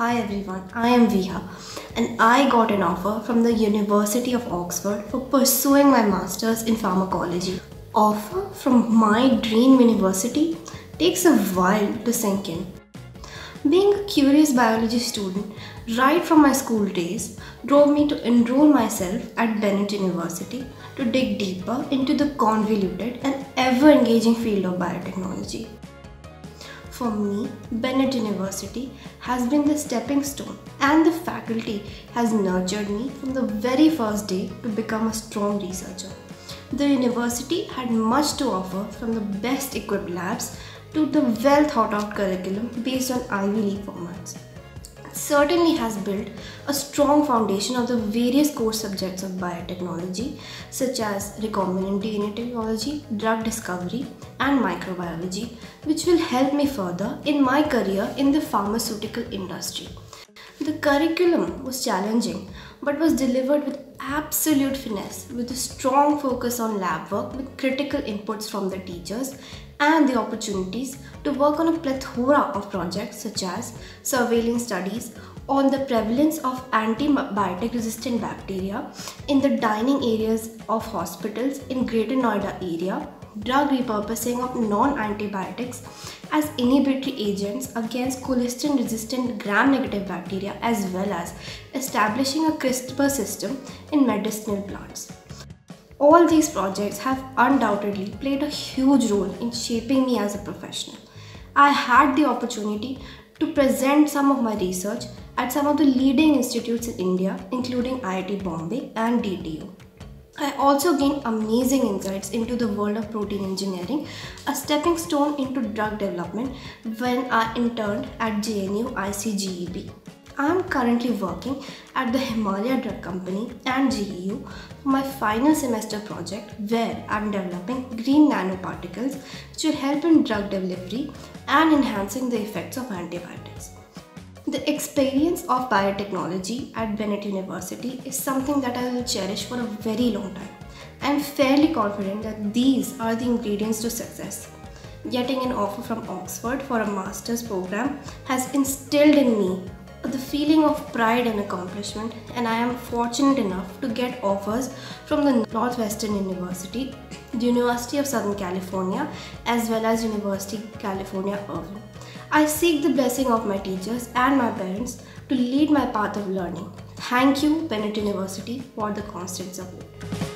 Hi everyone, I am Viha and I got an offer from the University of Oxford for pursuing my masters in pharmacology. Offer from my dream university takes a while to sink in. Being a curious biology student right from my school days drove me to enroll myself at Bennett University to dig deeper into the convoluted and ever engaging field of biotechnology. For me, Bennett University has been the stepping stone and the faculty has nurtured me from the very first day to become a strong researcher. The university had much to offer from the best equipped labs to the well thought out curriculum based on Ivy League formats It certainly has built a strong foundation of the various core subjects of biotechnology such as recombinant DNA technology, drug discovery and microbiology which will help me further in my career in the pharmaceutical industry. The curriculum was challenging but was delivered with absolute finesse with a strong focus on lab work with critical inputs from the teachers and the opportunities to work on a plethora of projects such as surveilling studies on the prevalence of antibiotic resistant bacteria in the dining areas of hospitals in Greater Noida area, drug repurposing of non-antibiotics as inhibitory agents against colistin resistant gram-negative bacteria as well as establishing a CRISPR system in medicinal plants. All these projects have undoubtedly played a huge role in shaping me as a professional. I had the opportunity to present some of my research at some of the leading institutes in India, including IIT Bombay and DTU. I also gained amazing insights into the world of protein engineering, a stepping stone into drug development when I interned at JNU ICGEB. I am currently working at the Himalaya Drug Company and GEU for my final semester project where I am developing green nanoparticles which will help in drug delivery and enhancing the effects of antibiotics. The experience of biotechnology at Bennett University is something that I will cherish for a very long time. I am fairly confident that these are the ingredients to success. Getting an offer from Oxford for a master's program has instilled in me the feeling of pride and accomplishment and I am fortunate enough to get offers from the Northwestern University, the University of Southern California as well as University California Irvine. I seek the blessing of my teachers and my parents to lead my path of learning. Thank you Bennett University for the constant support.